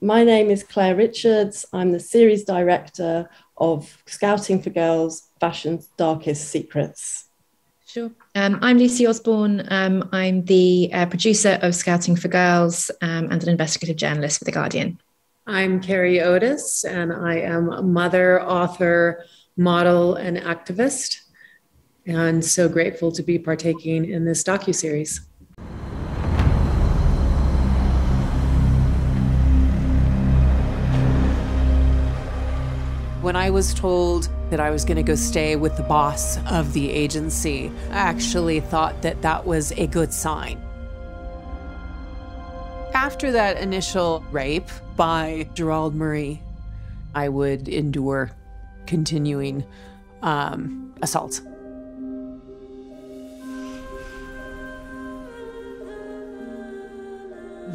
My name is Clare Richards. I'm the series director of Scouting for Girls Fashion's Darkest Secrets. Sure. Um, I'm Lucy Osborne. Um, I'm the uh, producer of Scouting for Girls um, and an investigative journalist for The Guardian. I'm Carré Otis, and I am a mother, author, model, and activist. And so grateful to be partaking in this docu-series. When I was told that I was going to go stay with the boss of the agency, I actually thought that that was a good sign. After that initial rape by Gerald Marie, I would endure continuing um, assaults.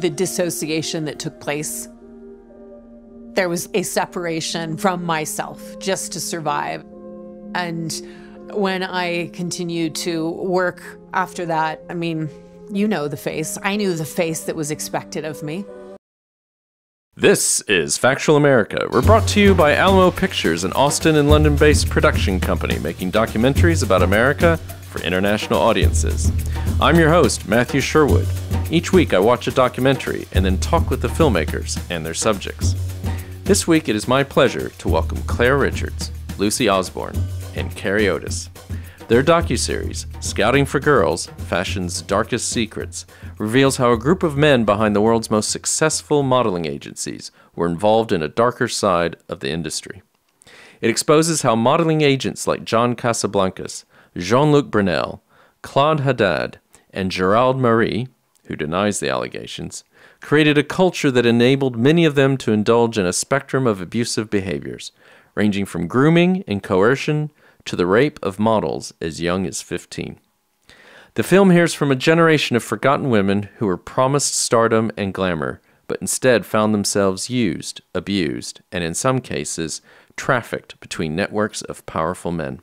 The dissociation that took place there was a separation from myself just to survive. And when I continued to work after that, I mean, you know the face. I knew the face that was expected of me. This is Factual America. We're brought to you by Alamo Pictures, an Austin and London based production company making documentaries about America for international audiences. I'm your host, Matthew Sherwood. Each week I watch a documentary and then talk with the filmmakers and their subjects. This week, it is my pleasure to welcome Clare Richards, Lucy Osborne, and Carré Otis. Their docuseries, Scouting for Girls Fashion's Darkest Secrets, reveals how a group of men behind the world's most successful modeling agencies were involved in a darker side of the industry. It exposes how modeling agents like John Casablancas, Jean Luc Brunel, Claude Haddad, and Gerald Marie, who denies the allegations, created a culture that enabled many of them to indulge in a spectrum of abusive behaviors, ranging from grooming and coercion to the rape of models as young as 15. The film hears from a generation of forgotten women who were promised stardom and glamour, but instead found themselves used, abused, and in some cases, trafficked between networks of powerful men.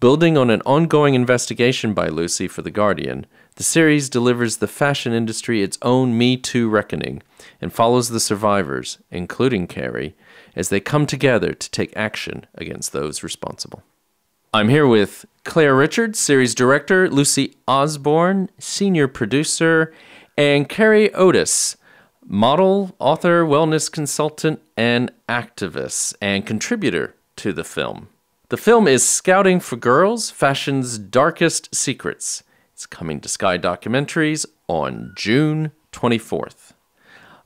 Building on an ongoing investigation by Lucy for The Guardian, the series delivers the fashion industry its own Me Too reckoning and follows the survivors, including Carré, as they come together to take action against those responsible. I'm here with Clare Richards, series director, Lucy Osborne, senior producer, and Carré Otis, model, author, wellness consultant, and activist, and contributor to the film. The film is Scouting for Girls Fashion's Darkest Secrets. It's coming to Sky Documentaries on June 24th.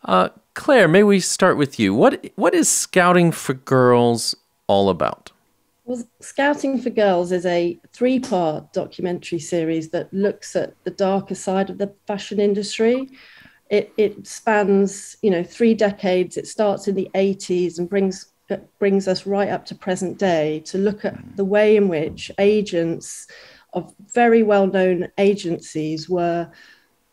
Uh, Clare, may we start with you? What what is Scouting for Girls all about? Well, Scouting for Girls is a three-part documentary series that looks at the darker side of the fashion industry. It, it spans, you know, three decades. It starts in the 80s and brings brings us right up to present day to look at the way in which agents of very well known agencies were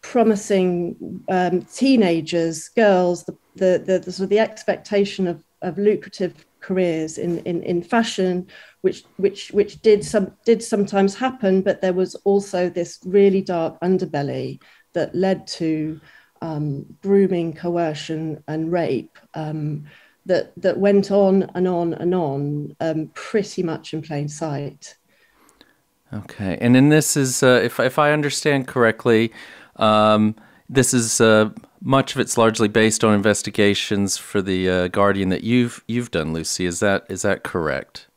promising um, teenagers, girls, the, the, the, the, sort of the expectation of, of lucrative careers in, in, in fashion, which, which, which did, some, did sometimes happen, but there was also this really dark underbelly that led to um, grooming, coercion, and rape. Um, that that went on and on and on, um, pretty much in plain sight. Okay, and then this is, uh, if if I understand correctly, um, this is uh, much of it's largely based on investigations for the uh, Guardian that you've you've done, Lucy. Is that is that correct?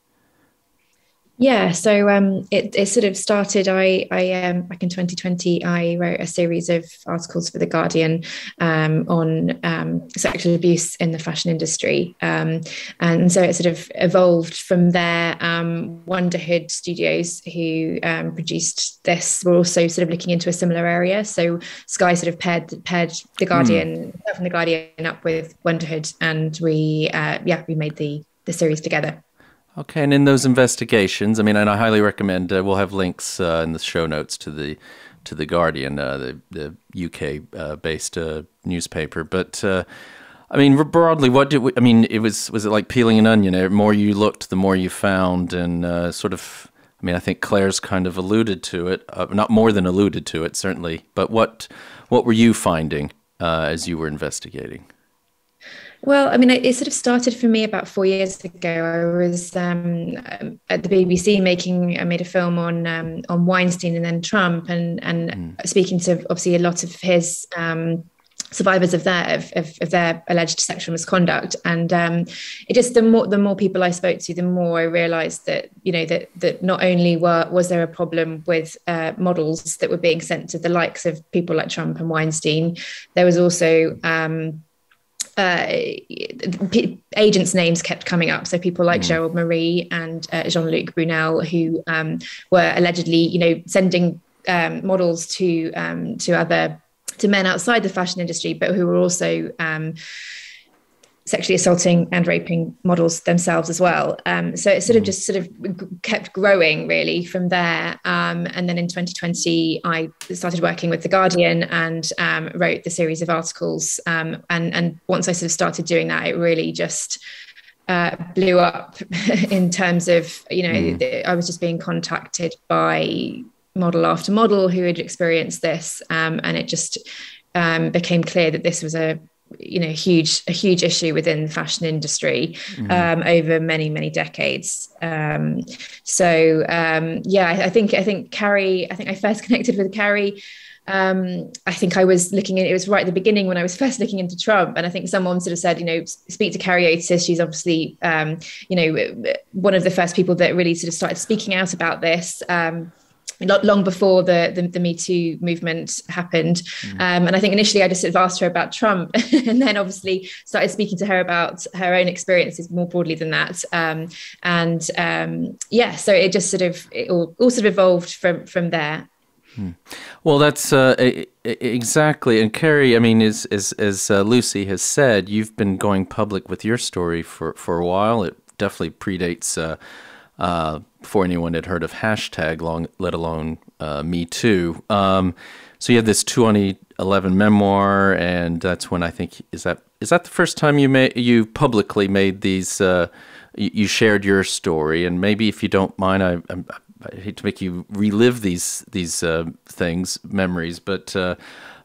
Yeah, so um, it, it sort of started. I, I um, back in 2020, I wrote a series of articles for the Guardian um, on um, sexual abuse in the fashion industry, um, and so it sort of evolved from there. Um, Wonderhood Studios, who produced this, were also sort of looking into a similar area. So Sky sort of paired paired the Guardian mm. from the Guardian up with Wonderhood, and we uh, yeah we made the the series together. Okay, and in those investigations, I mean, and I highly recommend uh, we'll have links uh, in the show notes to the to the Guardian, uh, the the UK uh, based uh, newspaper. But uh, I mean, broadly, what did we, I mean? It was was it like peeling an onion? The more you looked, the more you found, and sort of. I mean, I think Clare's kind of alluded to it, not more than alluded to it, certainly. But what what were you finding as you were investigating? Well, I mean, it sort of started for me about four years ago. I was um, at the BBC making, I made a film on um, on Weinstein and then Trump, and and mm. speaking to obviously a lot of his um, survivors of their of, of, of, their alleged sexual misconduct and um, it just the more the more people I spoke to the more I realized that you know that that not only were was there a problem with uh, models that were being sent to the likes of people like Trump and Weinstein there was also um, uh, p- agents' names kept coming up. So people like mm. Gerald Marie and uh, Jean-Luc Brunel, who um, were allegedly, you know, sending um, models to um, to other to men outside the fashion industry, but who were also um, sexually assaulting and raping models themselves as well. Um, so it sort of mm. just sort of kept growing really from there. Um, and then in 2020, I started working with The Guardian and um, wrote the series of articles. Um, and, and once I sort of started doing that, it really just uh, blew up in terms of, you know, mm. I was just being contacted by model after model who had experienced this. Um, and it just um, became clear that this was a you know huge a huge issue within the fashion industry mm-hmm. um, over many many decades um, so um, yeah I, I, think i think carré i think i first connected with carré um, I think I was looking at it was right at the beginning when I was first looking into Trump, and I think someone sort of said, you know, speak to Carré Otis. She's obviously, um, you know, one of the first people that really sort of started speaking out about this. Um, long before the, the, the Me Too movement happened. Mm. Um, and I think initially I just sort of asked her about Trump and then obviously started speaking to her about her own experiences more broadly than that. Um, and um, yeah, so it just sort of, it all, all sort of evolved from, from there. Hmm. Well, that's uh, exactly. And Carré, I mean, as as, as uh, Lucy has said, you've been going public with your story for, for a while. It definitely predates uh, uh, before anyone had heard of hashtag, long, let alone uh, Me Too. Um, so you have this 2011 memoir, and that's when I think is that is that the first time you made you publicly made these uh, you, you, shared your story, and maybe if you don't mind, I, I, I hate to make you relive these these uh, things memories, but uh,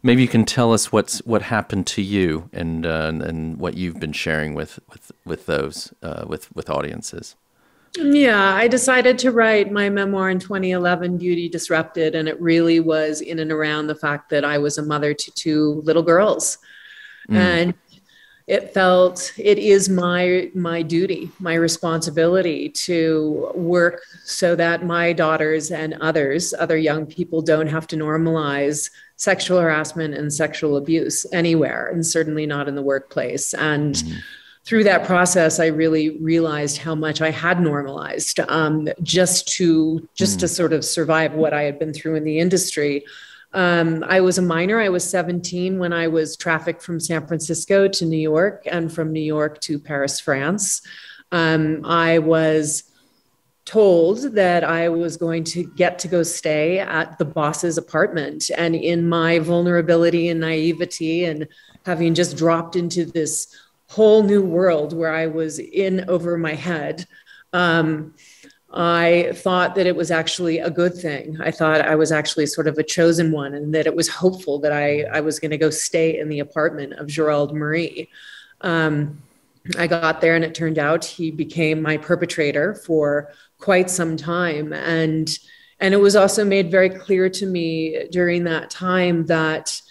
maybe you can tell us what's what happened to you and uh, and what you've been sharing with with with those uh, with with audiences. Yeah, I decided to write my memoir in 2011, Beauty Disrupted, and it really was in and around the fact that I was a mother to two little girls. Mm. And it felt it is my my duty my responsibility to work so that my daughters and others other young people don't have to normalize sexual harassment and sexual abuse anywhere and certainly not in the workplace and mm through that process, I really realized how much I had normalized um, just to just mm. to sort of survive what I had been through in the industry. Um, I was a minor. I was 17 when I was trafficked from San Francisco to New York and from New York to Paris, France. Um, I was told that I was going to get to go stay at the boss's apartment. And in my vulnerability and naivety, and having just dropped into this whole new world where I was in over my head. Um, I thought that it was actually a good thing. I thought I was actually sort of a chosen one and that it was hopeful that I, I was going to go stay in the apartment of Gerald Marie. Um, I got there and it turned out he became my perpetrator for quite some time. And, and it was also made very clear to me during that time that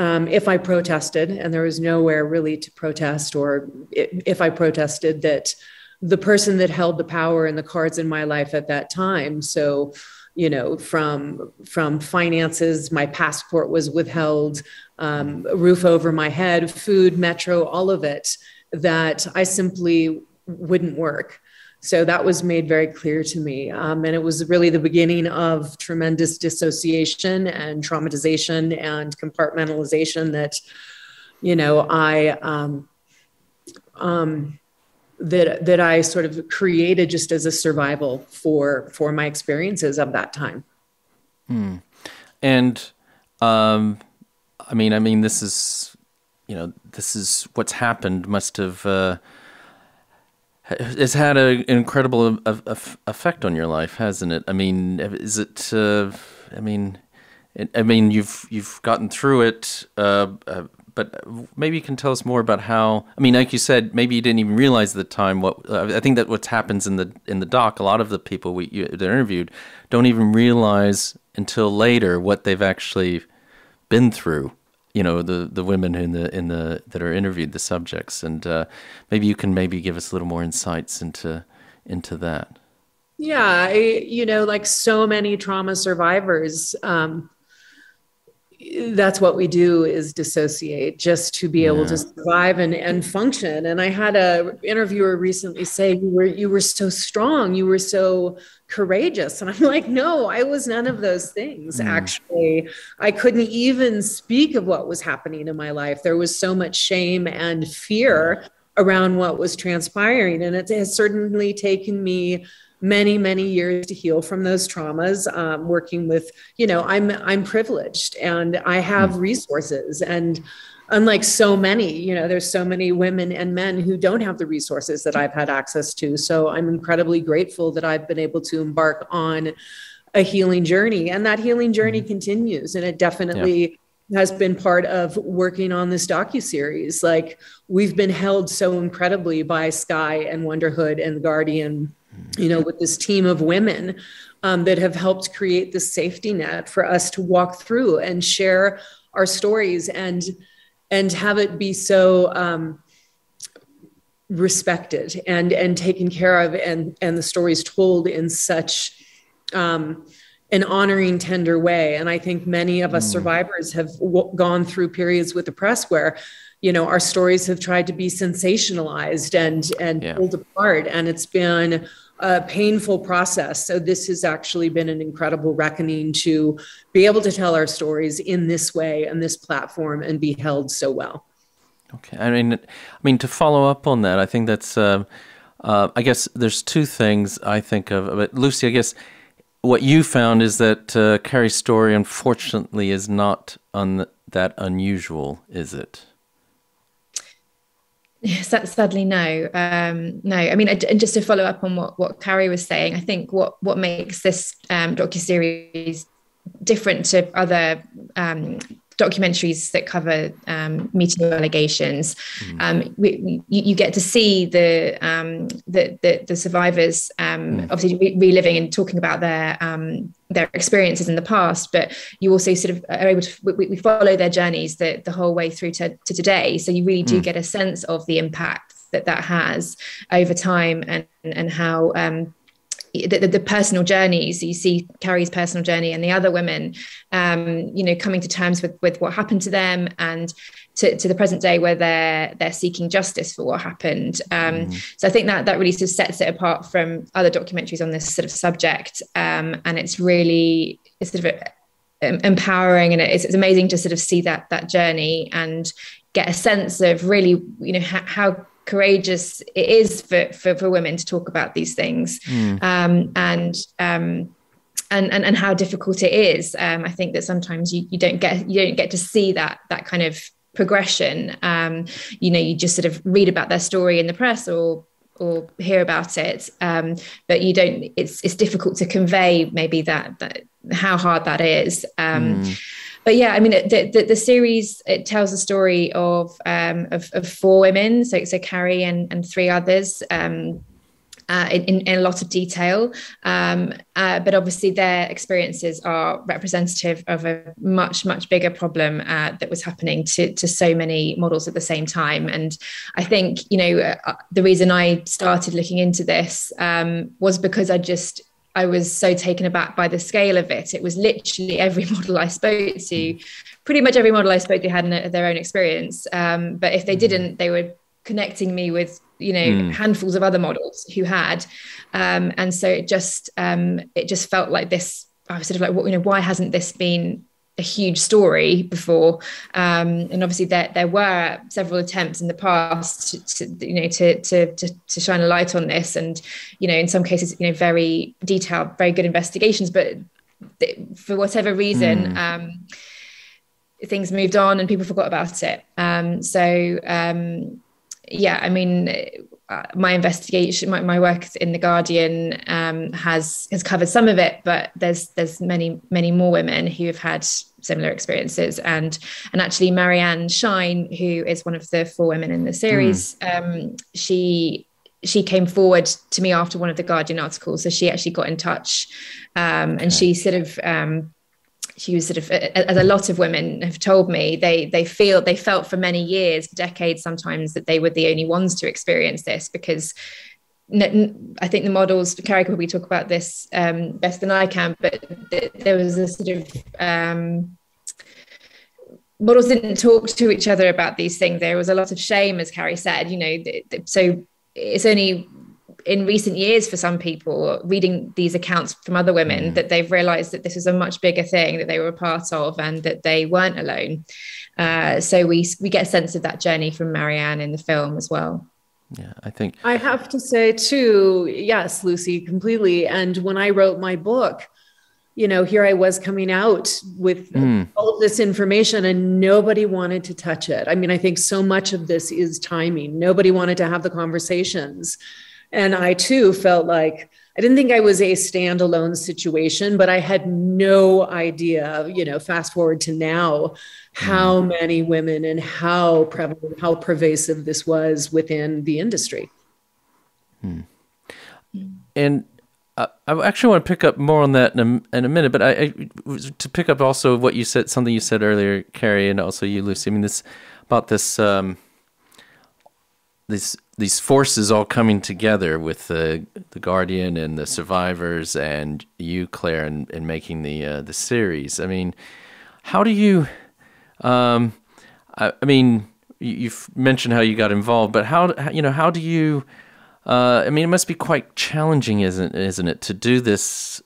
um, if I protested, and there was nowhere really to protest, or if I protested, that the person that held the power and the cards in my life at that time, so you know, from from finances, my passport was withheld, um, roof over my head, food, metro, all of it, that I simply wouldn't work. So that was made very clear to me. Um, and it was really the beginning of tremendous dissociation and traumatization and compartmentalization that, you know, I, um, um, that, that I sort of created just as a survival for, for my experiences of that time. Hmm. And, um, I mean, I mean, this is, you know, this is what's happened must have, uh, it's had an incredible effect on your life, hasn't it? I mean, is it? Uh, I mean, I mean, you've you've gotten through it, uh, uh, but maybe you can tell us more about how. I mean, like you said, maybe you didn't even realize at the time what. Uh, I think that what happens in the in the doc, a lot of the people we you, that interviewed don't even realize until later what they've actually been through. You know, the the women in the in the that are interviewed, the subjects, and uh, maybe you can maybe give us a little more insights into into that. Yeah, I, you know, like so many trauma survivors. Um, that's what we do is dissociate just to be able to survive and, and function. And i had a interviewer recently say you were you were so strong you were so courageous. And i'm like no i was none of those things mm. actually. I couldn't even speak of what was happening in my life. There was so much shame and fear around what was transpiring and it has certainly taken me many many years to heal from those traumas um, working with you know i'm i'm privileged and i have hmm. resources and unlike so many you know there's so many women and men who don't have the resources that i've had access to so i'm incredibly grateful that i've been able to embark on a healing journey and that healing journey hmm. continues and it definitely yeah has been part of working on this docu series. Like we've been held so incredibly by Sky and Wonderhood and the Guardian you know, with this team of women um, that have helped create the safety net for us to walk through and share our stories and and have it be so um, respected and and taken care of and and the stories told in such um, an honoring tender way and i think many of us mm. survivors have w- gone through periods with the press where you know our stories have tried to be sensationalized and and yeah. pulled apart and it's been a painful process. So this has actually been an incredible reckoning to be able to tell our stories in this way and this platform and be held so well. Okay. I mean i mean to follow up on that i think that's uh, uh, i guess there's two things i think of but lucy i guess what you found is that uh, carré's story unfortunately is not un- that unusual is it sadly no. Um, no. I mean and just to follow up on what what carré was saying i think what what makes this um, docu-series different to other um, documentaries that cover um, allegations. Mm. Um, we, we, you get to see the um, the, the, the, survivors um, mm. obviously re- reliving and talking about their um, their experiences in the past, but you also sort of are able to we, we follow their journeys the, the whole way through to, to today. So you really do mm. get a sense of the impact that that has over time and and how um, the, the, the, personal journeys. You see carré's personal journey and the other women um, you know coming to terms with with what happened to them and to, to the present day where they're they're seeking justice for what happened. Um, mm. so i think that that really sort of sets it apart from other documentaries on this sort of subject. Um, and it's really it's sort of empowering and it's, it's amazing to sort of see that that journey and get a sense of really you know how, how courageous it is for, for, for women to talk about these things mm. um, and um, and, and and how difficult it is. Um, I think that sometimes you, you don't get you don't get to see that that kind of progression. Um, you know, you just sort of read about their story in the press or or hear about it, um, but you don't. It's it's difficult to convey maybe that that how hard that is. Um, mm but yeah, I mean, the, the, the series it tells the story of um, of, of, four women, so so Carré and and three others. Um, uh, in, in, a lot of detail. Um, uh, but obviously, their experiences are representative of a much, much bigger problem uh, that was happening to, to so many models at the same time. And I think, you know, uh, the reason I started looking into this um, was because I just I was so taken aback by the scale of it. It was literally every model I spoke to, pretty much every model I spoke to had an, their own experience. Um, but if they mm. didn't, they were connecting me with you know mm. handfuls of other models who had, um, and so it just um, it just felt like this. I was sort of like, what you know, why hasn't this been a huge story before um, and obviously there there were several attempts in the past to, to, you know to, to to to shine a light on this and you know in some cases you know very detailed very good investigations but th- for whatever reason mm. um, things moved on and people forgot about it um, so um, yeah i mean uh, my investigation, my, my, work in the Guardian um, has has covered some of it, but there's there's many many more women who have had similar experiences, and and actually Marianne Shine, who is one of the four women in the series, mm. um, she she came forward to me after one of the Guardian articles, so she actually got in touch, um, and she sort of um, she was sort of as a lot of women have told me they they feel they felt for many years decades sometimes that they were the only ones to experience this because I think the models Carré could probably talk about this um, best than I can but there was a sort of um, models didn't talk to each other about these things. There was a lot of shame as Carré said you know so it's only in recent years for some people reading these accounts from other women mm. that they've realized that this is a much bigger thing that they were a part of and that they weren't alone. Uh, so we we get a sense of that journey from marianne in the film as well yeah i think i have to say too yes lucy completely. And when i wrote my book you know here i was coming out with mm. all of this information and nobody wanted to touch it. I mean i think so much of this is timing. Nobody wanted to have the conversations. And I too felt like I didn't think I was a standalone situation, but I had no idea, you know, fast forward to now, how mm. many women and how prevalent, how pervasive this was within the industry. Hmm. And uh, I actually want to pick up more on that in a, in a minute, but I, I, to pick up also what you said, something you said earlier, Carré, and also you, Lucy. I mean, this about this um, this these forces all coming together with the the Guardian and the survivors and you, Clare, and, and making the uh, the series. I mean, how do you? Um, I, I mean, you, have mentioned how you got involved, but how you know how do you? Uh, I mean, it must be quite challenging, isn't isn't it, to do this?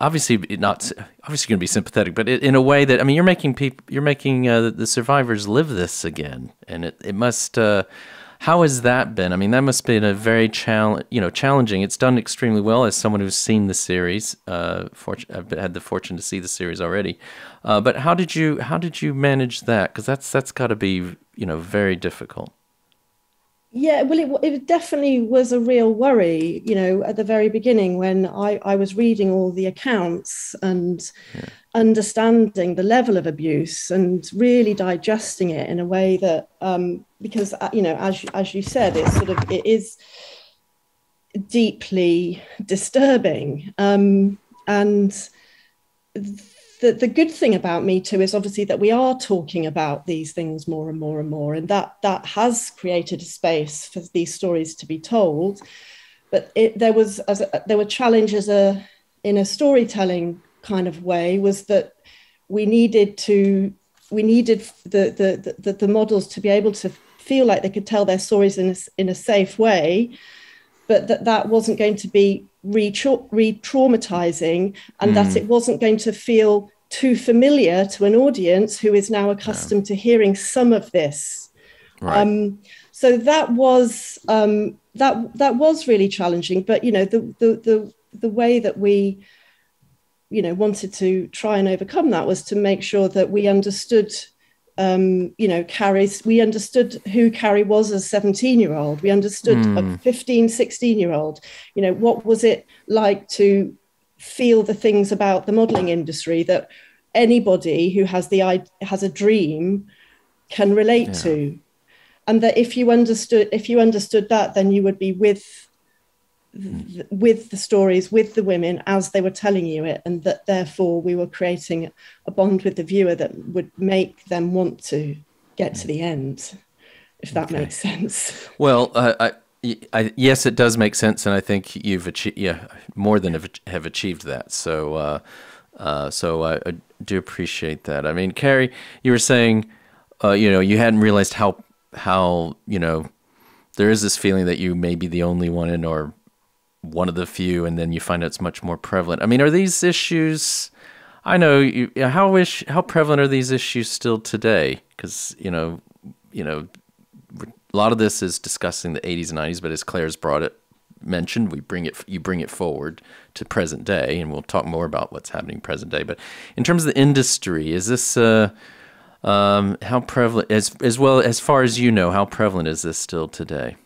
Obviously, not obviously going to be sympathetic, but in a way that I mean, you're making people, you're making uh, the survivors live this again, and it it must. Uh, how has that been? I mean, that must have been a very challenge, you know, challenging. It's done extremely well as someone who's seen the series. Uh, I've had the fortune to see the series already. Uh, but how did you how did you manage that? Because that's that's got to be you know very difficult. Yeah, well, it, it definitely was a real worry, you know, at the very beginning when I, I was reading all the accounts and yeah. understanding the level of abuse and really digesting it in a way that, um, because, uh, you know, as, as you said, it's sort of, it is deeply disturbing. Um, and the, the good thing about me too is obviously that we are talking about these things more and more and more and that that has created a space for these stories to be told but it, there was as a, there were challenges a, in a storytelling kind of way was that we needed to we needed the the, the, the models to be able to feel like they could tell their stories in a, in a safe way but that that wasn't going to be re-traumatizing and mm. that it wasn't going to feel too familiar to an audience who is now accustomed yeah. to hearing some of this. Right. Um, so that was um, that that was really challenging. But you know the the the the way that we you know wanted to try and overcome that was to make sure that we understood um, you know, Carré's, we understood who Carré was as a 17 year old. We understood mm. a 15, 16 year old. You know, what was it like to feel the things about the modeling industry that anybody who has the has a dream can relate yeah. to and that if you understood if you understood that then you would be with th- with the stories with the women as they were telling you it and that therefore we were creating a bond with the viewer that would make them want to get to the end if that okay. makes sense well uh, I, I, yes, it does make sense, and I think you've achieved, yeah, more than have, have achieved that. So, uh, uh, so I, I, do appreciate that. I mean, Carré, you were saying, uh, you know, you hadn't realized how how you know there is this feeling that you may be the only one in or one of the few, and then you find it's much more prevalent. I mean, are these issues? I know you, how is how prevalent are these issues still today? Because you know, you know, a lot of this is discussing the 80s and 90s, but as Clare's brought it mentioned, we bring it you bring it forward to present day, and we'll talk more about what's happening present day. But in terms of the industry, is this uh, um, how prevalent as as well as far as you know, how prevalent is this still today?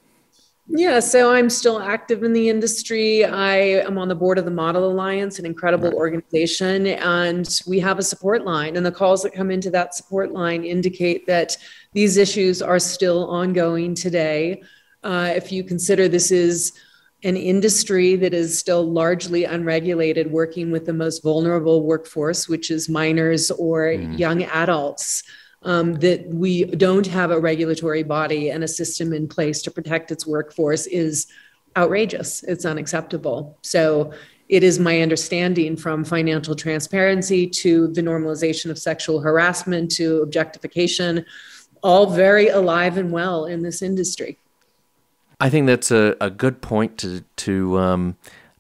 Yeah, so I'm still active in the industry. I am on the board of the Model Alliance, an incredible organization, and we have a support line. And the calls that come into that support line indicate that these issues are still ongoing today. Uh, if you consider this is an industry that is still largely unregulated, working with the most vulnerable workforce, which is minors or mm. young adults um, that we don't have a regulatory body and a system in place to protect its workforce is outrageous. It's unacceptable. So it is my understanding from financial transparency to the normalization of sexual harassment to objectification, all very alive and well in this industry. I think that's a, a good point to to um,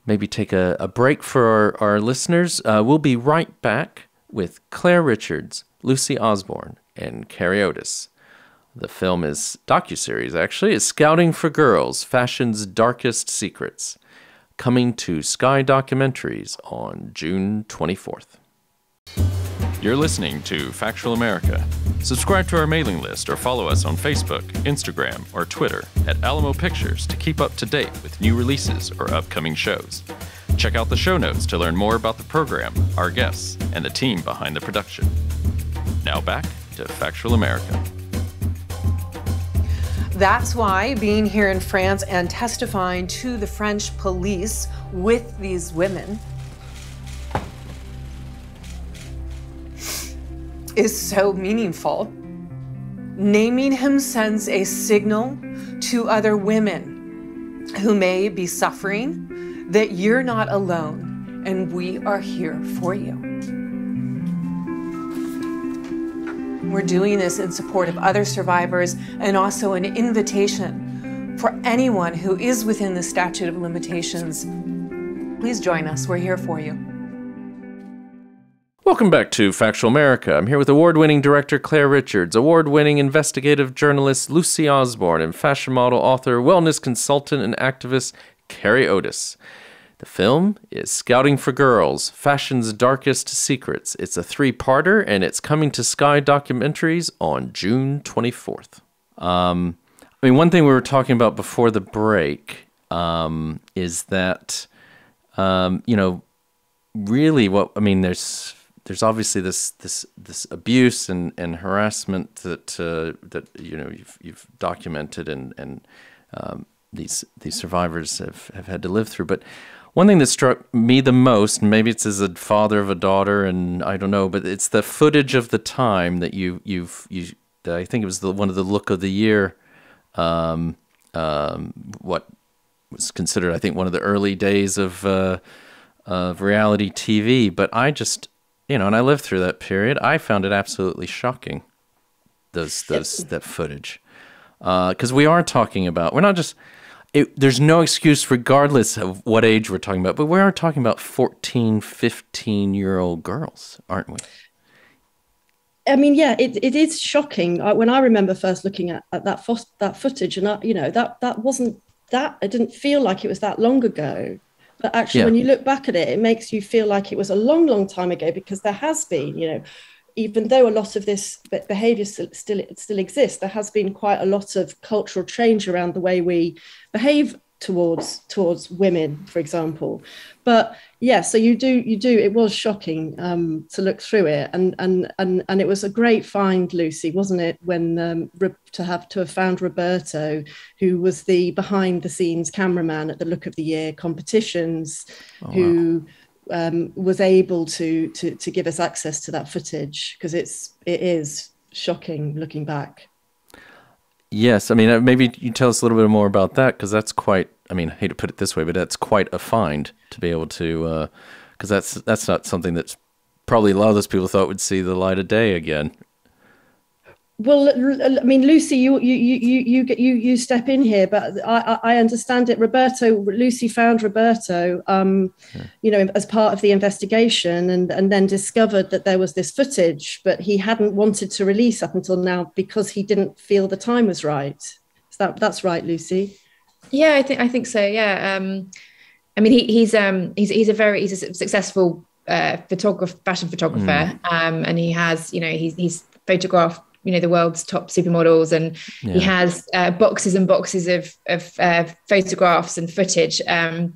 maybe take a, a break for our, our listeners. Uh, we'll be right back with Clare Richards, Lucy Osborne, and Carré Otis. The film is docuseries actually. It's Scouting for Girls: Fashion's Darkest Secrets, coming to Sky Documentaries on June 24th. You're listening to Factual America. Subscribe to our mailing list or follow us on Facebook, Instagram, or Twitter at Alamo Pictures to keep up to date with new releases or upcoming shows. Check out the show notes to learn more about the program, our guests, and the team behind the production. Now back to Factual America. That's why being here in France and testifying to the French police with these women is so meaningful. Naming him sends a signal to other women who may be suffering that you're not alone and we are here for you. We're doing this in support of other survivors and also an invitation for anyone who is within the statute of limitations. Please join us. We're here for you. Welcome back to Factual America. I'm here with award winning director Clare Richards, award winning investigative journalist Lucy Osborne, and fashion model, author, wellness consultant, and activist Carré Otis. The film is Scouting for Girls Fashion's Darkest Secrets. It's a three parter and it's coming to Sky Documentaries on June 24th. Um, I mean, one thing we were talking about before the break um, is that, um, you know, really what, I mean, there's. There's obviously this this this abuse and, and harassment that uh, that you know you've you've documented and and um, these these survivors have, have had to live through. But one thing that struck me the most, maybe it's as a father of a daughter, and I don't know, but it's the footage of the time that you you've you. I think it was the one of the look of the year. Um, um, what was considered, I think, one of the early days of uh, of reality TV. But I just, you know, and I lived through that period. I found it absolutely shocking. Those those that footage, because uh, we are talking about. We're not just it, there's no excuse regardless of what age we're talking about but we are talking about 14 15 year old girls aren't we I mean, yeah, it, it is shocking. I, when I remember first looking at, at that fo- that footage, and I, you know that that wasn't that. It didn't feel like it was that long ago. But actually, yeah. when you look back at it, it makes you feel like it was a long, long time ago because there has been, you know, even though a lot of this behavior still, still, still exists, there has been quite a lot of cultural change around the way we behave towards towards women, for example. But yeah, so you do you do. It was shocking um, to look through it, and and and and it was a great find, Lucy, wasn't it? When um, to have to have found Roberto, who was the behind the scenes cameraman at the Look of the Year competitions, oh, who. Wow um, was able to, to to give us access to that footage because it's it is shocking looking back. Yes, I mean uh, maybe you tell us a little bit more about that because that's quite. I mean, I hate to put it this way, but that's quite a find to be able to because uh, that's that's not something that's probably a lot of those people thought would see the light of day again well, I mean, Lucy, you you you you you you step in here, but I I understand it. Roberto, Lucy found Roberto, um, yeah. you know, as part of the investigation, and and then discovered that there was this footage, but he hadn't wanted to release up until now because he didn't feel the time was right. Is that that's right, Lucy? Yeah, I think I think so. Yeah, um, I mean, he, he's um he's he's a very he's a successful uh, photographer, fashion photographer, mm. um, and he has you know he's he's photographed you know the world's top supermodels and yeah. he has uh, boxes and boxes of of uh, photographs and footage um,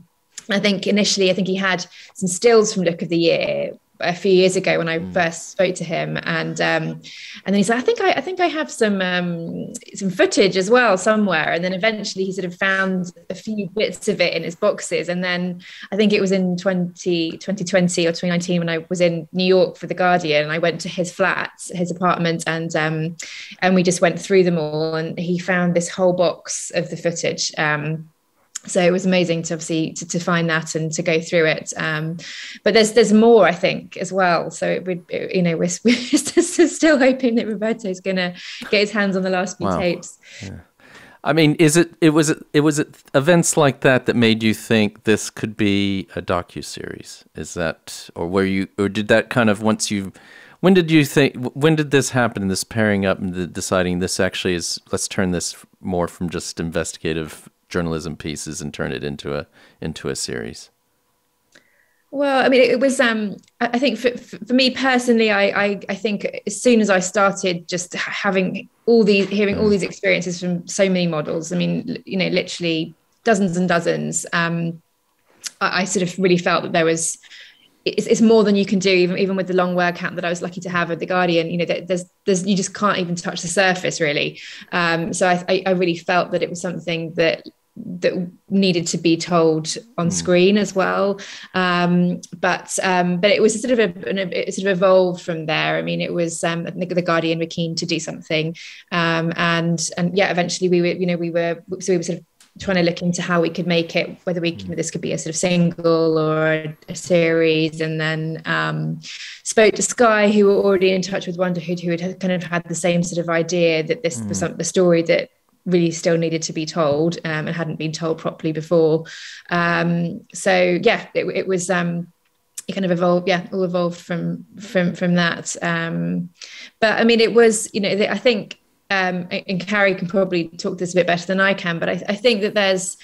I think initially, I think he had some stills from Look of the Year, a few years ago when I mm. first spoke to him, and um, and then he said, "I think I, I think I have some um, some footage as well somewhere." And then eventually he sort of found a few bits of it in his boxes, and then I think it was in 20, 2020 or 2019 when I was in New York for the Guardian. I went to his flat, his apartment, and um, and we just went through them all, and he found this whole box of the footage. Um, so it was amazing to obviously to, to find that and to go through it um, but there's there's more i think as well so it would you know we're, we're still hoping that roberto is going to get his hands on the last few wow. tapes yeah. i mean is it it was it was it events like that that made you think this could be a docu-series is that or where you or did that kind of once you when did you think when did this happen this pairing up and the, deciding this actually is let's turn this more from just investigative journalism pieces and turn it into a into a series? Well, I mean, it was. Um, I think for, for me personally, I, I, I think as soon as I started just having all these, hearing all mm. these experiences from so many models. I mean, you know, literally dozens and dozens. Um, I, I sort of really felt that there was it's, it's, more than you can do even even with the long work camp that I was lucky to have at the Guardian you know there's there's you just can't even touch the surface really um, so I, I really felt that it was something that that needed to be told on mm. screen as well. Um, but um, but it was sort of a, it sort of evolved from there. I mean, it was um, I think the Guardian were keen to do something, um, and and yeah, eventually we were you know we were so we were sort of trying to look into how we could make it whether we you know, this could be a sort of single or a, a series and then um, spoke to sky who were already in touch with wonderhood who had kind of had the same sort of idea that this mm. was some, the story that really still needed to be told um, and hadn't been told properly before. Um, so yeah, it, it was um, it kind of evolved. Yeah, all evolved from from from that. Um, but I mean, it was you know I think um, and Carré can probably talk this a bit better than I can, but I, I think that there's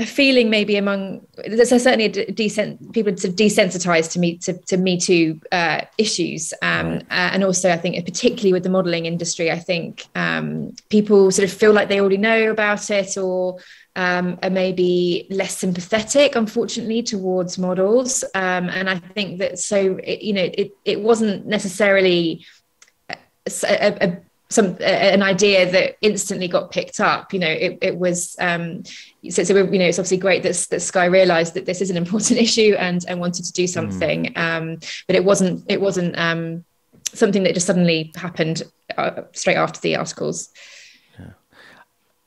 a feeling maybe among there's certainly a decent people sort of desensitized to me to, to me too uh, issues. Um, uh, and also I think particularly with the modeling industry I think um, people sort of feel like they already know about it or um, are maybe less sympathetic unfortunately towards models. Um, and I think that so it, you know it, it wasn't necessarily a, a, some an idea that instantly got picked up you know it, it was um so, so you know it's obviously great that, that sky realized that this is an important issue and and wanted to do something mm. um but it wasn't it wasn't um something that just suddenly happened uh, straight after the articles yeah.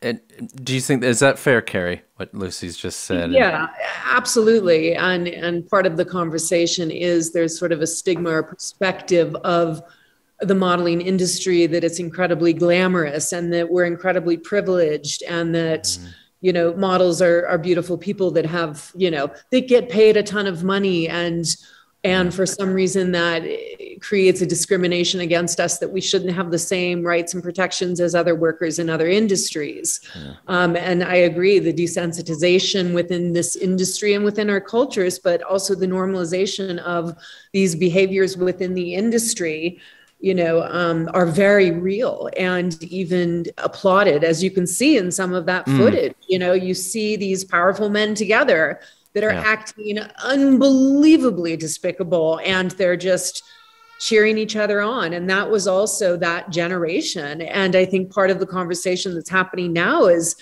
and do you think is that fair carré what lucy's just said yeah absolutely and and part of the conversation is there's sort of a stigma or perspective of the modeling industry that it's incredibly glamorous and that we're incredibly privileged and that mm. you know models are are beautiful people that have you know they get paid a ton of money and and for some reason that creates a discrimination against us that we shouldn't have the same rights and protections as other workers in other industries yeah. um, and i agree the desensitization within this industry and within our cultures but also the normalization of these behaviors within the industry you know, um, are very real and even applauded, as you can see in some of that mm. footage. You know, you see these powerful men together that are yeah. acting unbelievably despicable and they're just cheering each other on. And that was also that generation. And I think part of the conversation that's happening now is,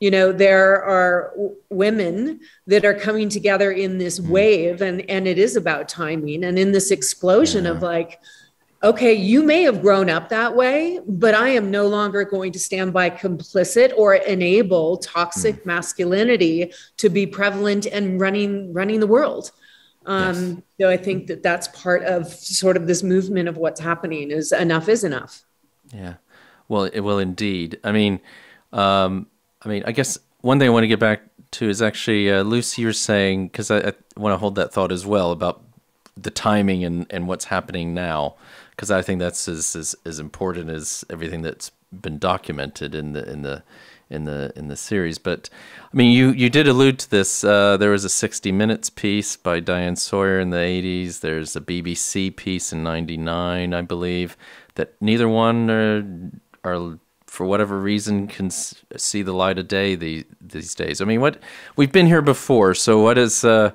you know there are w- women that are coming together in this mm. wave and and it is about timing and in this explosion yeah. of like okay, you may have grown up that way, but I am no longer going to stand by complicit or enable toxic mm. masculinity to be prevalent and running running the world. Um, yes. So I think that that's part of sort of this movement of what's happening is enough is enough. Yeah, well, it will indeed. I mean, um, I mean, I guess one thing I want to get back to is actually uh, Lucy. You're saying because I, I want to hold that thought as well about the timing and and what's happening now because I think that's as, as as important as everything that's been documented in the in the in the in the series. But I mean, you you did allude to this. Uh, there was a 60 Minutes piece by Diane Sawyer in the 80s. There's a BBC piece in '99, I believe. that neither one are, are for whatever reason can see the light of day the, these days. I mean, what we've been here before, so what is? Uh,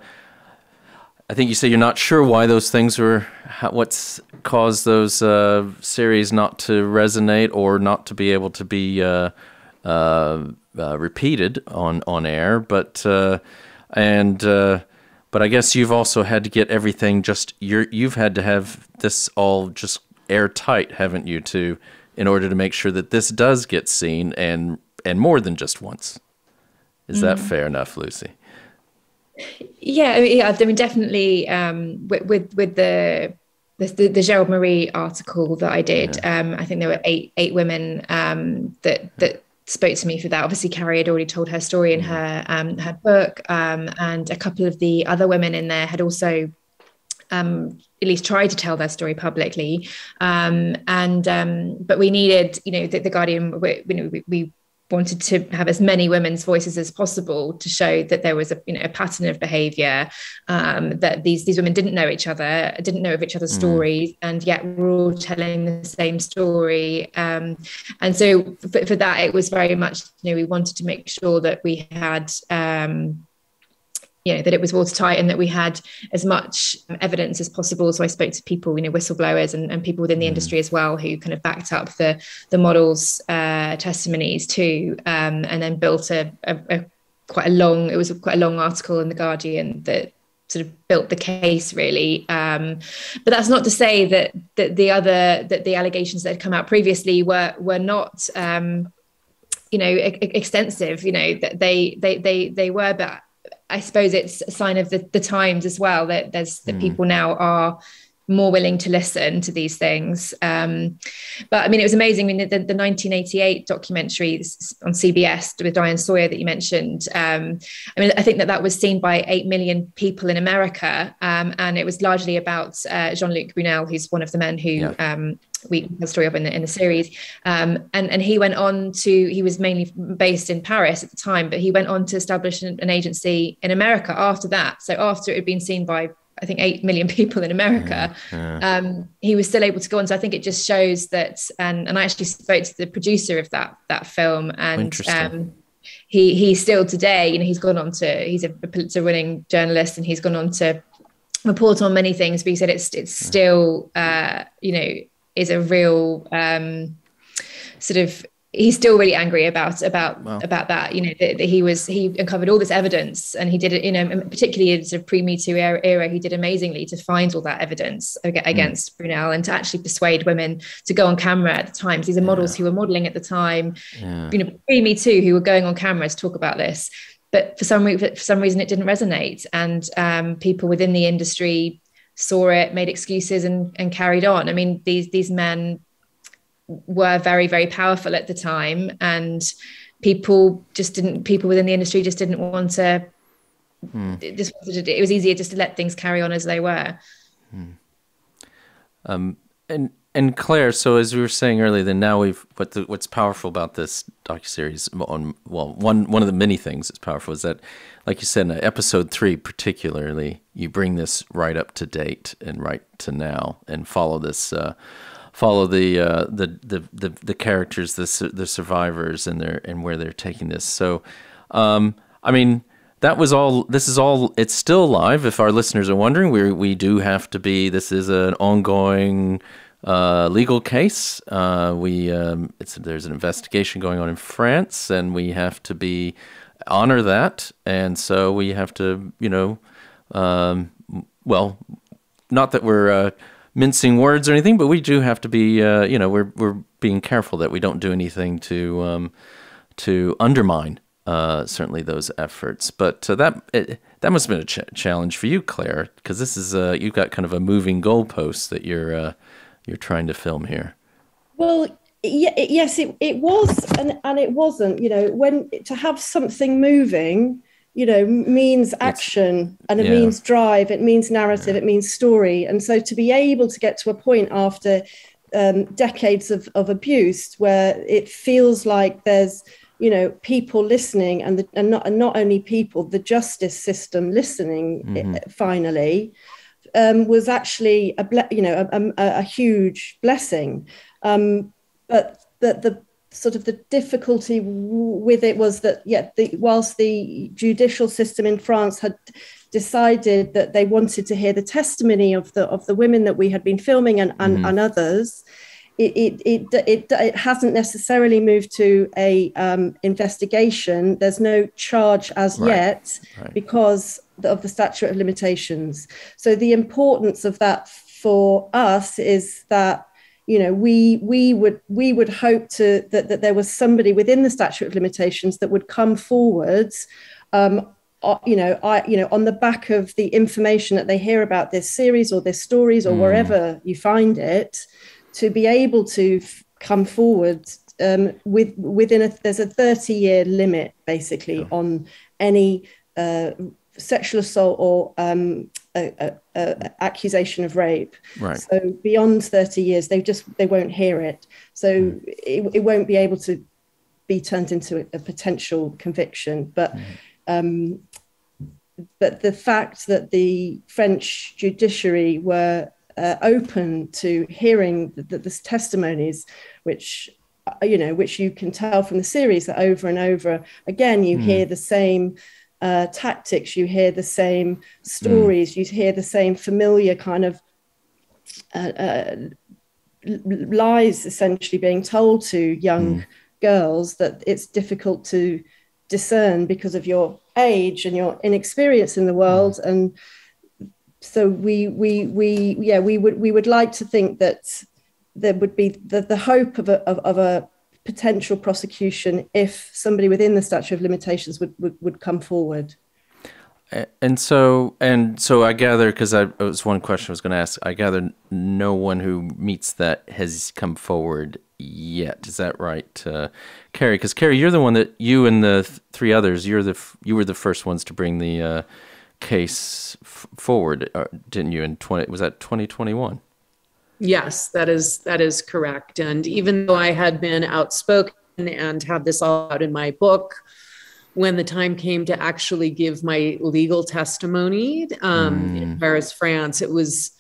I think you say you're not sure why those things were, what's caused those uh, series not to resonate or not to be able to be uh, uh, uh repeated on on air, but uh, and but I guess you've also had to get everything just you're you've had to have this all just airtight, haven't you, to in order to make sure that this does get seen and and more than just once. Is mm. that fair enough, Lucy? Yeah, yeah. I mean, definitely um, with, with with the the, the Gerald Marie article that I did, yeah. um, I think there were eight eight women um, that that spoke to me for that. Obviously, Carré had already told her story in her um, her book, um, and a couple of the other women in there had also um, at least tried to tell their story publicly. Um, and um, but we needed, you know, the, the Guardian. We, we, we, wanted to have as many women's voices as possible to show that there was a you know a pattern of behavior um, that these these women didn't know each other didn't know of each other's mm. stories and yet we're all telling the same story um, and so for, for, that it was very much you know we wanted to make sure that we had um, you know that it was watertight and that we had as much evidence as possible so i spoke to people you know whistleblowers and, and people within the mm. industry as well who kind of backed up the the models uh, testimonies too um, and then built a, a, a, quite a long it was quite a long article in the guardian that sort of built the case really um, but that's not to say that that the other that the allegations that had come out previously were were not um, you know e- extensive you know that they they they they were but I suppose it's a sign of the, the times as well that there's that mm. people now are more willing to listen to these things. Um, but I mean, it was amazing. I mean, the, the 1988 documentary on CBS with Diane Sawyer that you mentioned. Um, I mean, I think that that was seen by 8 million people in America. Um, and it was largely about uh, Jean Luc Brunel, who's one of the men who yeah. We tell the story of in the, in the series. Um, and, and he went on to, he was mainly based in Paris at the time, but he went on to establish an, an agency in America after that. So after it had been seen by I think eight million people in America. Yeah, yeah. Um, he was still able to go on. So I think it just shows that. And and I actually spoke to the producer of that that film, and um, he he still today, you know, he's gone on to he's a Pulitzer winning journalist, and he's gone on to report on many things. But he said it's it's still uh, you know is a real um, sort of he's still really angry about about wow. about that you know that, that, he was he uncovered all this evidence and he did it you know particularly in sort of pre me too era, era, he did amazingly to find all that evidence hmm. against mm. Brunel and to actually persuade women to go on camera at the time these are models yeah. who were modeling at the time yeah. you know pre me too who were going on camera to talk about this but for some reason for some reason it didn't resonate and um, people within the industry saw it made excuses and, and carried on i mean these these men were very very powerful at the time and people just didn't people within the industry just didn't want to mm. just wanted it was easier just to let things carry on as they were mm. um and and Clare, so as we were saying earlier, then now we've what the, what's powerful about this docu series on well one one of the many things that's powerful is that, like you said, in episode three particularly, you bring this right up to date and right to now and follow this uh, follow the uh, the, the, the the characters, the the survivors, and their and where they're taking this. So, um, I mean, that was all. This is all. It's still live. If our listeners are wondering, we we do have to be. This is an ongoing. Uh, legal case. Uh, we um, there's an investigation going on in France, and we have to be honor that, and so we have to, you know, um, well, not that we're uh, mincing words or anything, but we do have to be, uh, you know, we're we're being careful that we don't do anything to um, to undermine uh, certainly those efforts. But uh, that it, that must have been a ch- challenge for you, Clare, because this is uh, you've got kind of a moving goalpost that you're uh, you're trying to film here. Well, yes, it, it was and, and it wasn't. You know, when to have something moving you know means action and it yeah. means drive it means narrative yeah. it means story and so to be able to get to a point after um, decades of, of abuse where it feels like there's you know people listening and, the, and not and not only people the justice system listening mm-hmm. finally um, was actually a ble- you know a, a, a huge blessing. Um, but that the sort of the difficulty with it was that yeah, the, whilst the judicial system in France had decided that they wanted to hear the testimony of the of the women that we had been filming and and, mm-hmm. and others. It, it, it, it, it hasn't necessarily moved to a um, investigation. There's no charge as right. yet right. because of the statute of limitations. So the importance of that for us is that you know we we would we would hope to that, that there was somebody within the statute of limitations that would come forwards um, uh, you know i you know on the back of the information that they hear about this series or this stories or mm. wherever you find it to be able to f- come forward um, with within a there's a 30 year limit basically on any uh, sexual assault or um, a, a, a accusation of rape. Right. So beyond 30 years, they just they won't hear it. So mm. it, it won't be able to be turned into a, potential conviction. But mm. um, but the fact that the French judiciary were uh, open to hearing the, the, the testimonies, which uh, you know, which you can tell from the series that over and over again you mm. hear the same uh, tactics, you hear the same stories, mm. you hear the same familiar kind of uh, uh, lies essentially being told to young mm. girls that it's difficult to discern because of your age and your inexperience in the world mm. and so we we we yeah we would we would like to think that there would be the, the hope of a, of, of a potential prosecution if somebody within the statute of limitations would, would, would come forward. And so, and so, I gather because I it was one question I was going to ask. I gather no one who meets that has come forward yet. Is that right, uh, Carré? Because Carré, you're the one that you and the th- three others. You're the you were the first ones to bring the uh, case f- forward, uh, didn't you? In twenty was that 2021? Yes, that is that is correct. And even though I had been outspoken and have this all out in my book, when the time came to actually give my legal testimony um, mm. in Paris, France, it was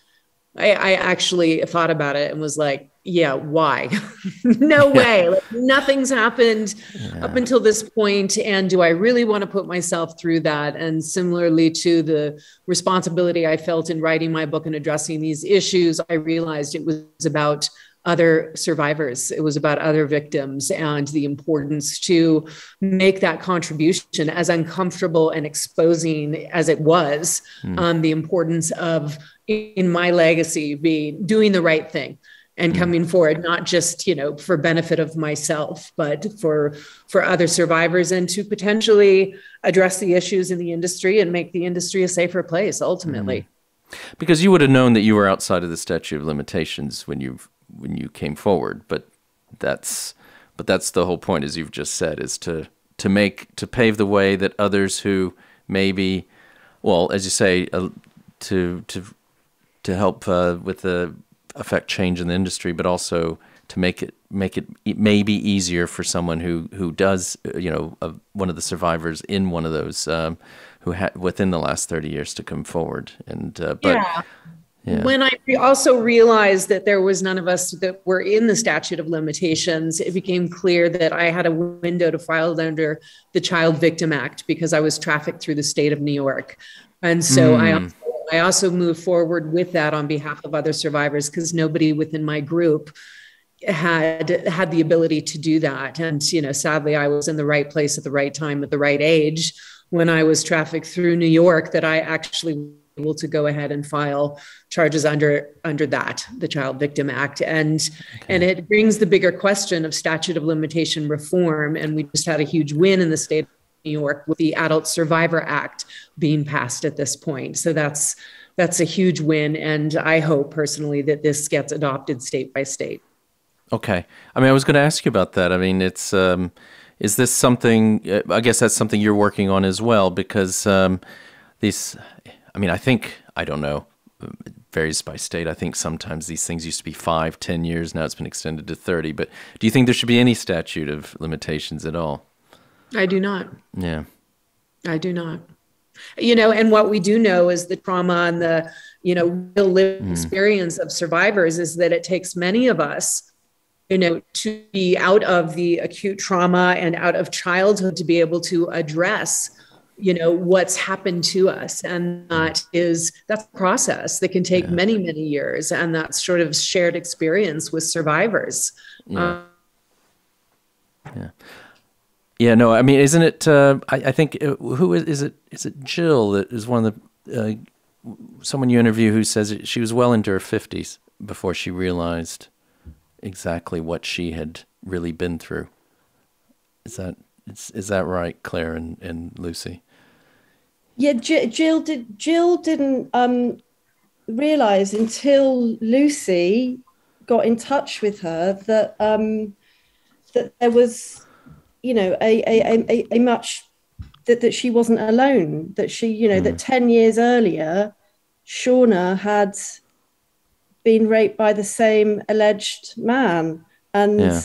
I, I actually thought about it and was like, yeah, why? no way. Like, nothing's happened yeah. up until this point. And do I really want to put myself through that? And similarly to the responsibility I felt in writing my book and addressing these issues, I realized it was about other survivors. It was about other victims and the importance to make that contribution as uncomfortable and exposing as it was, mm. um, the importance of in my legacy being doing the right thing and mm. coming forward not just you know for benefit of myself but for for other survivors and to potentially address the issues in the industry and make the industry a safer place ultimately mm. because you would have known that you were outside of the statute of limitations when you when you came forward but that's but that's the whole point as you've just said is to to make to pave the way that others who maybe well as you say uh, to to to help uh, with the affect change in the industry, but also to make it make it maybe easier for someone who who does uh, you know uh, one of the survivors in one of those um, who had within the last 30 years to come forward and uh, but yeah. yeah. When I also realized that there was none of us that were in the statute of limitations, it became clear that I had a window to file under the Child Victim Act because I was trafficked through the state of New York. And so mm. I hmm. I also moved forward with that on behalf of other survivors because nobody within my group had had the ability to do that. And you know sadly i was in the right place at the right time at the right age when i was trafficked through new york that i actually was able to go ahead and file charges under under that the child victim act. And okay. and it brings the bigger question of statute of limitation reform. And we just had a huge win in the state York with the Adult Survivor Act being passed at this point. So that's that's a huge win, and I hope personally that this gets adopted state by state. Okay, I mean, I was going to ask you about that. I mean, it's um, is this something? Uh, I guess that's something you're working on as well, because um, these. I mean, I think I don't know. It varies by state. I think sometimes these things used to be five, ten years. Now it's been extended to thirty. But do you think there should be any statute of limitations at all? I do not. Yeah. I do not. You know, and what we do know is the trauma and the, you know real lived mm. experience of survivors is that it takes many of us you know to be out of the acute trauma and out of childhood to be able to address you know what's happened to us and that is that's a process that can take yeah. many many years and that's sort of shared experience with survivors yeah. Um, yeah. Yeah, no, I mean, isn't it? Uh, I, I, think uh, who is, is, it? Is it Jill that is one of the uh, someone you interview who says she was well into her fifties before she realized exactly what she had really been through. Is that is, is that right, Clare and, and Lucy? Yeah, Jill did. Jill didn't um, realize until Lucy got in touch with her that um, that there was you know, a, a, a, a much that, that she wasn't alone, that she, you know, mm. that hmm. 10 years earlier, Shauna had been raped by the same alleged man. And yeah.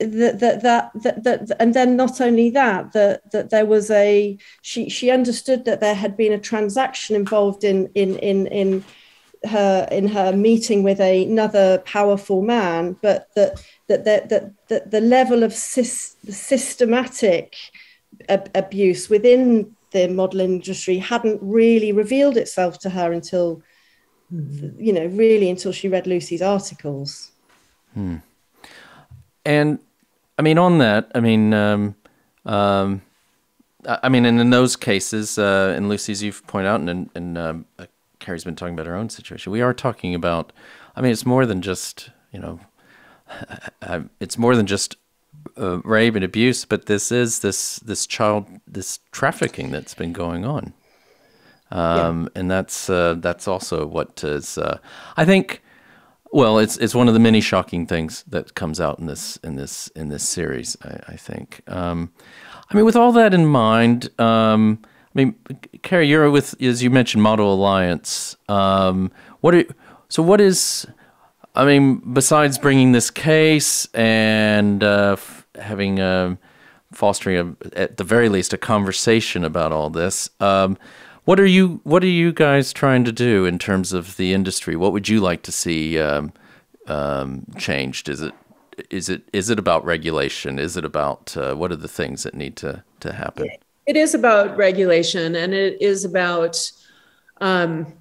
that, that, that, that, that, and then not only that, that, that there was a, she, she understood that there had been a transaction involved in, in, in, in, her in her meeting with another powerful man, but that that that that, that the level of systematic ab- abuse within the modeling industry hadn't really revealed itself to her until you know really until she read Lucy's articles. Hmm. And I mean, on that, I mean, um, um, I mean, and in those cases, uh, in Lucy's, you've pointed out, and, and um, Carré's been talking about her own situation. We are talking about, I mean, it's more than just, you know, it's more than just uh, rape and abuse, but this is this this child this trafficking that's been going on, um, yeah. and that's uh, that's also what is uh, I think. Well, it's it's one of the many shocking things that comes out in this in this in this series. I, I think. Um, I mean, with all that in mind, um, I mean, Carré, you're with, as you mentioned, Model Alliance. Um, what are, so what is, I mean, besides bringing this case and uh, having a, fostering a, at the very least a conversation about all this, um, what are you what are you guys trying to do in terms of the industry? What would you like to see um, um, changed? Is it is it is it about regulation? Is it about uh, what are the things that need to to happen? It is about regulation and it is about um,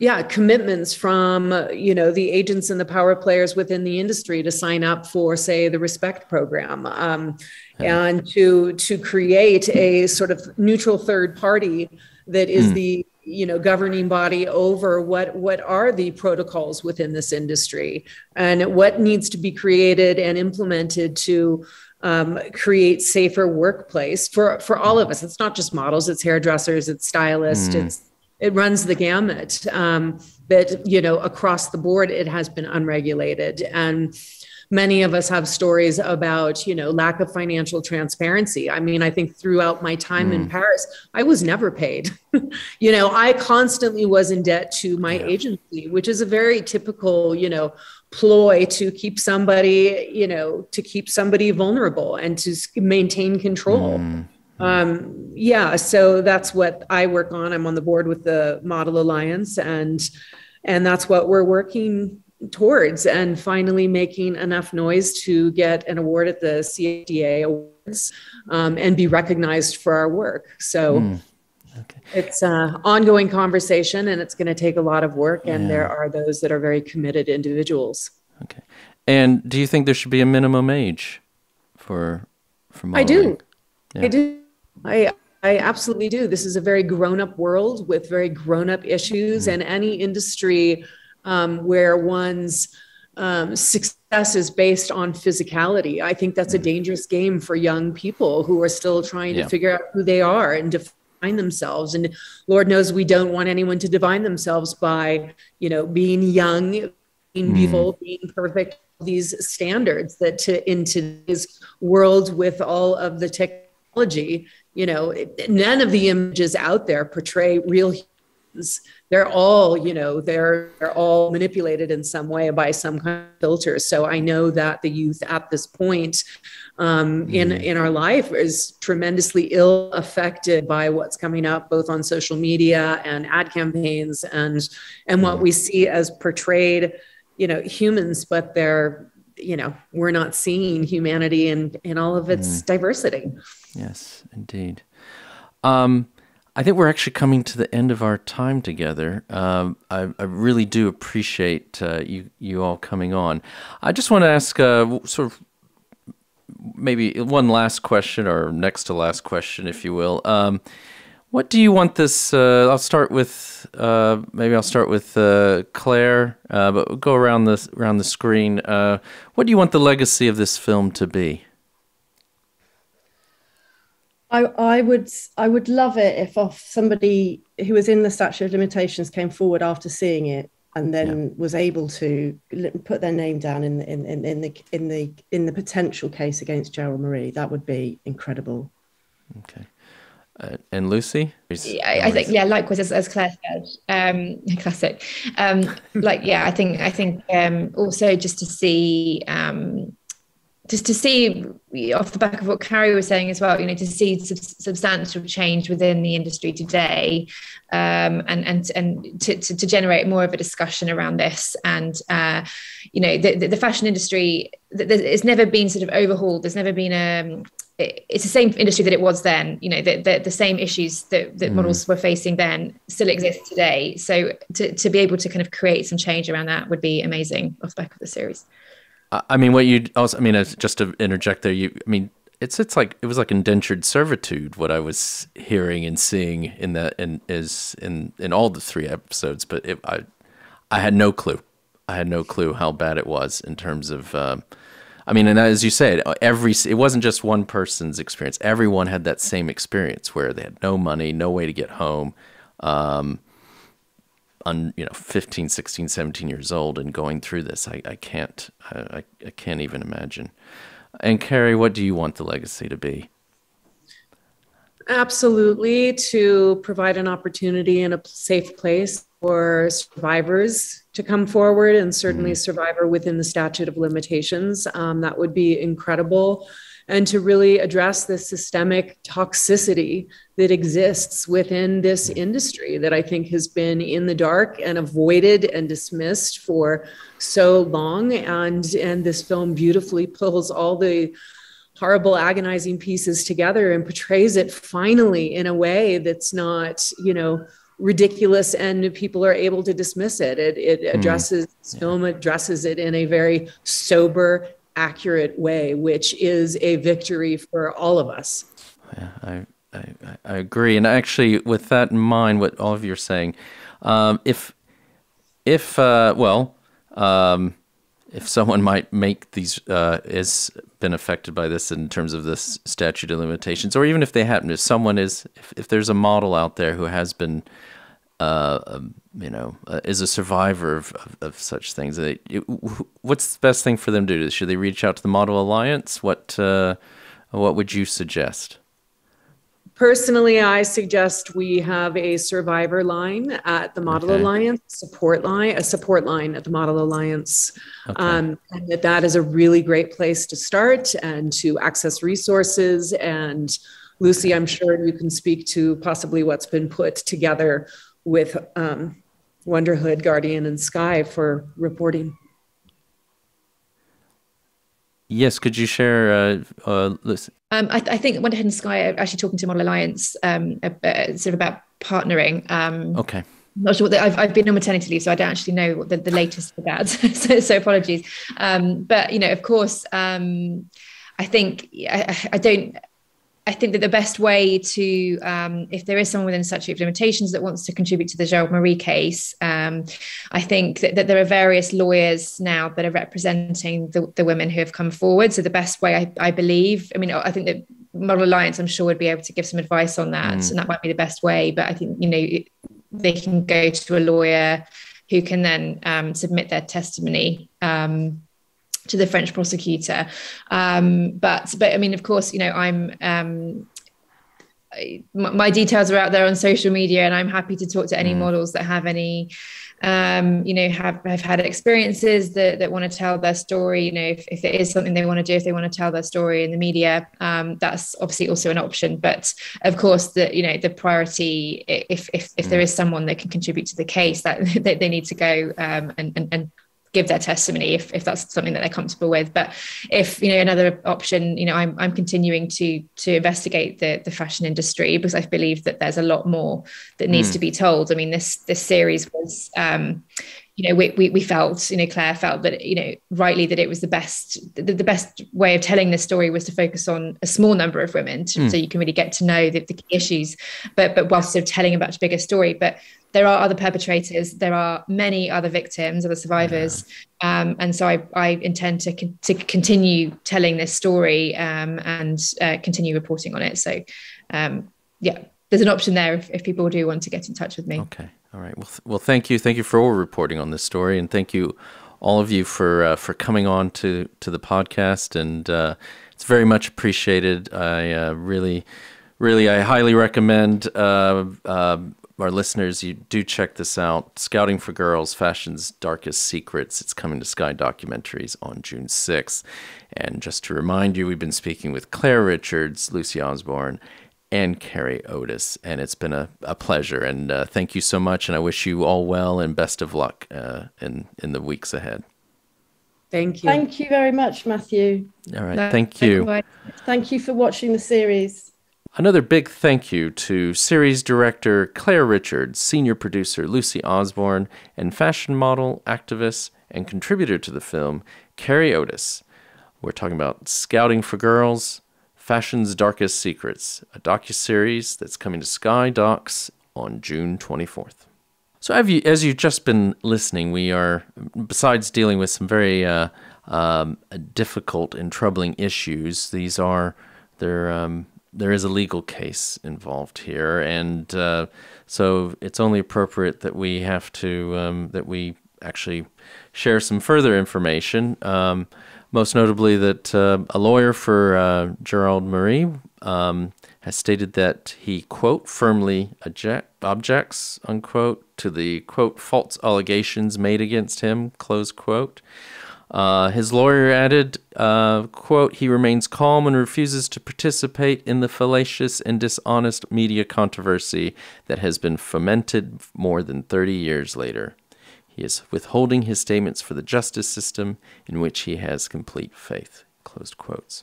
yeah commitments from you know the agents and the power players within the industry to sign up for say the respect program um, and to to create a sort of neutral third party that is mm. the you know governing body over what what are the protocols within this industry and what needs to be created and implemented to um, create safer workplace for for all of us. It's not just models; it's hairdressers, it's stylists, mm. it's it runs the gamut. Um, but you know, across the board, it has been unregulated and many of us have stories about you know lack of financial transparency i mean i think throughout my time mm. in paris i was never paid you know i constantly was in debt to my yeah. agency which is a very typical you know ploy to keep somebody, you know, to keep somebody vulnerable and to maintain control. Mm. Um, yeah, so that's what I work on. I'm on the board with the Model Alliance, and and that's what we're working towards. And finally, making enough noise to get an award at the CADA Awards um, and be recognized for our work. So. Mm. Okay. It's an ongoing conversation and it's going to take a lot of work. And yeah. there are those that are very committed individuals. Okay. And do you think there should be a minimum age for for modeling? I do. Yeah. I do. I I absolutely do. This is a very grown up world with very grown up issues, mm-hmm. and any industry um, where one's um, success is based on physicality. I think that's a mm-hmm. dangerous game for young people who are still trying yeah. to figure out who they are and define themselves and lord knows we don't want anyone to define themselves by you know being young being mm. beautiful being perfect these standards that to into this world with all of the technology you know none of the images out there portray real humans. they're all you know they're they're all manipulated in some way by some kind of filter so i know that the youth at this point um, mm. in in our life is tremendously ill affected by what's coming up both on social media and ad campaigns and and what mm. we see as portrayed you know humans but they're you know we're not seeing humanity in in all of its mm. diversity yes indeed um I think we're actually coming to the end of our time together. Um, I, I, really do appreciate uh, you you all coming on. I just want to ask uh, sort of maybe one last question or next to last question, if you will. Um, what do you want this? Uh, I'll start with uh, maybe I'll start with uh, Clare, uh, but we'll go around the around the screen. Uh, what do you want the legacy of this film to be? I, I would I would love it if somebody who was in the statute of limitations came forward after seeing it and then yeah. was able to put their name down in, in, in, in, the in the in the potential case against Gerald Marie. That would be incredible. Okay. Uh, and Lucy? Yeah, I think yeah, likewise as, as Clare said, um, classic. Um, like yeah, I think I think um, also just to see um, just to see off the back of what Carré was saying as well, you know, to see sub- substantial change within the industry today, um, and and and to, to, to, generate more of a discussion around this, and uh, you know, the, the, fashion industry, it's never been sort of overhauled. There's never been a um, it's the same industry that it was then. You know, the, the, the same issues that, that mm. models were facing then still exist today. So to, to be able to kind of create some change around that would be amazing off the back of the series. I mean, what you also, I mean, just to interject there, you, I mean, it's it's like it was like indentured servitude what I was hearing and seeing in that and is in in all the three episodes. But it, I I had no clue. I had no clue how bad it was in terms of. Um, I mean, and as you said, every it wasn't just one person's experience. Everyone had that same experience where they had no money, no way to get home. Um, un, you know 15 16 17 years old and going through this i, I can't I, I can't even imagine. And carré what do you want the legacy to be? Absolutely to provide an opportunity and a safe place for survivors to come forward and certainly mm. survivor within the statute of limitations. Um, that would be incredible and to really address the systemic toxicity that exists within this industry that I think has been in the dark and avoided and dismissed for so long. And, and this film beautifully pulls all the horrible, agonizing pieces together and portrays it finally in a way that's not, you know, ridiculous and people are able to dismiss it. It, it hmm. addresses mm. film addresses it in a very sober accurate way, which is a victory for all of us. Yeah, I, I, I agree. And actually, with that in mind, what all of you are saying, um, if, if uh, well, um, if someone might make these uh, is been affected by this in terms of this statute of limitations, or even if they happen, if someone is, if, if there's a model out there who has been uh, um, you know, uh, is a survivor of, of, of such things. It, it, what's the best thing for them to do? Should they reach out to the Model Alliance? What uh, what would you suggest? Personally, I suggest we have a survivor line at the Model okay. Alliance, support line, a support line at the Model Alliance, okay. um, and that that is a really great place to start and to access resources. And Lucy, I'm sure you can speak to possibly what's been put together with um, Wonderhood, Guardian, and Sky for reporting. Yes, could you share? Uh, uh, um, I, I, think Wonderhood and Sky are actually talking to Model Alliance um, uh, sort of about partnering. Um, okay. I'm not sure what the, I've, I've been on maternity leave, so I don't actually know what the, the latest for that. so, so, apologies. Um, but you know, of course, um, I think I, I don't I think that the best way to, um, if there is someone within statute of limitations that wants to contribute to the Gerald Marie case, um, I think that, that, there are various lawyers now that are representing the, the women who have come forward. So the best way, I, I, believe, I mean, I think that Model Alliance, I'm sure, would be able to give some advice on that, mm. and that might be the best way. But I think you know they can go to a lawyer who can then um, submit their testimony. Um, to the French prosecutor. Um, but but I mean, of course, you know, I'm um, my details are out there on social media, and I'm happy to talk to any mm. models that have any um, you know, have, have had experiences that, that want to tell their story, you know, if, if it is something they want to do, if they want to tell their story in the media, um, that's obviously also an option. But of course, the, you know, the priority, if, if, if there mm. is someone that can contribute to the case that they, they need to go um, and, and, and give their testimony if, if that's something that they're comfortable with but if you know another option you know i'm, I'm continuing to to investigate the the fashion industry because i believe that there's a lot more that needs mm. to be told i mean this this series was um you know we, we, we felt you know clare felt that you know rightly that it was the best the, the best way of telling this story was to focus on a small number of women to, mm. so you can really get to know the, the key issues but but whilst sort of telling a much bigger story. But there are other perpetrators there are many other victims other survivors. Yeah. um, and so I, I intend to, con- to continue telling this story um, and uh, continue reporting on it. So um, yeah there's an option there if, if people do want to get in touch with me. Okay all right well th- well thank you thank you for reporting on this story and thank you all of you for uh, for coming on to to the podcast and uh, it's very much appreciated i uh, really really i highly recommend uh, uh, our listeners, you do check this out. Scouting for Girls, Fashion's Darkest Secrets. It's coming to Sky Documentaries on June 6th. And just to remind you, we've been speaking with Clare Richards, Lucy Osborne, and Carré Otis. And it's been a, a pleasure. And uh, thank you so much. And I wish you all well and best of luck uh, in, in the weeks ahead. Thank you. Thank you very much, Matthew. All right. No, thank you. Thank you for watching the series. Another big thank you to series director Clare Richards, senior producer Lucy Osborne, and fashion model, activist, and contributor to the film, Carré Otis. We're talking about Scouting for Girls, Fashion's Darkest Secrets, a docu-series that's coming to Sky Docs on June 24th. So, you, as you've just been listening, we are, besides dealing with some very uh, um, difficult and troubling issues, these are they're um, there is a legal case involved here, and uh, so it's only appropriate that we have to um, that we actually share some further information. Um, most notably, that uh, a lawyer for uh, Gerald Marie um, has stated that he quote firmly object, objects unquote to the quote false allegations made against him close quote. Uh, his lawyer added, uh, quote, he remains calm and refuses to participate in the fallacious and dishonest media controversy that has been fomented more than 30 years later. He is withholding his statements for the justice system in which he has complete faith. Closed quotes.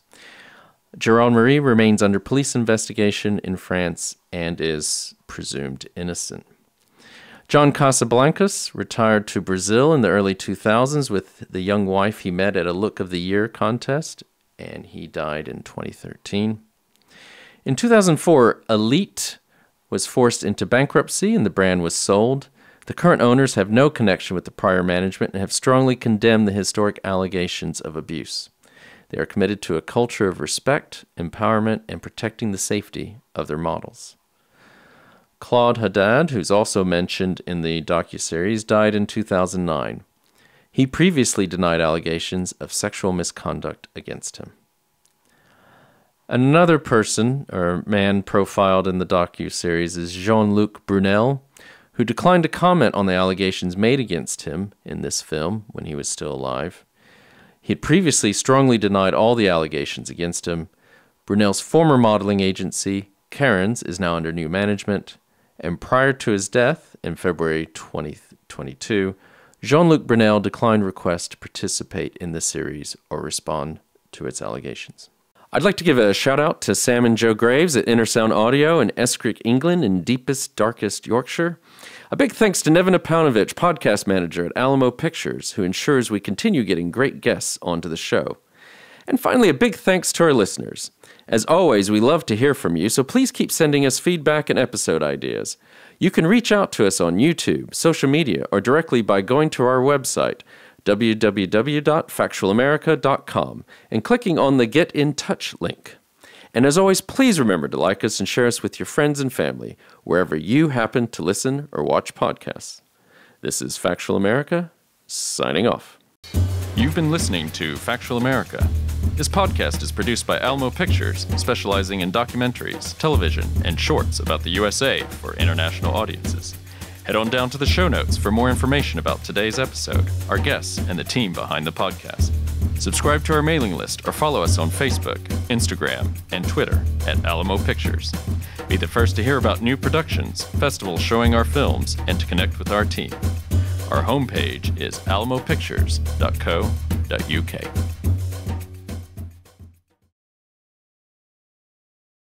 Gerald Marie remains under police investigation in France and is presumed innocent. John Casablancas retired to Brazil in the early 2000s with the young wife he met at a Look of the Year contest, and he died in 2013. In 2004, Elite was forced into bankruptcy and the brand was sold. The current owners have no connection with the prior management and have strongly condemned the historic allegations of abuse. They are committed to a culture of respect, empowerment, and protecting the safety of their models. Claude Haddad, who's also mentioned in the docuseries, died in 2009. He previously denied allegations of sexual misconduct against him. Another person or man profiled in the docu-series is Jean-Luc Brunel, who declined to comment on the allegations made against him in this film when he was still alive. He had previously strongly denied all the allegations against him. Brunel's former modeling agency, Karin's, is now under new management. And prior to his death in February 2022, Jean Luc Brunel declined requests to participate in the series or respond to its allegations. I'd like to give a shout out to Sam and Joe Graves at Intersound Audio in Escrick, England, in deepest, darkest Yorkshire. A big thanks to Nevin Apaunovich, podcast manager at Alamo Pictures, who ensures we continue getting great guests onto the show. And finally, a big thanks to our listeners. As always, we love to hear from you, so please keep sending us feedback and episode ideas. You can reach out to us on YouTube, social media, or directly by going to our website, www.factualamerica.com, and clicking on the Get in Touch link. And as always, please remember to like us and share us with your friends and family, wherever you happen to listen or watch podcasts. This is Factual America, signing off. You've been listening to Factual America This podcast is produced by Alamo Pictures, specializing in documentaries, television, and shorts about the USA for international audiences. Head on down to the show notes for more information about today's episode, our guests, and the team behind the podcast. Subscribe to our mailing list or follow us on Facebook, Instagram, and Twitter at Alamo Pictures. Be the first to hear about new productions, festivals showing our films, and to connect with our team. Our homepage is alamopictures.co.uk.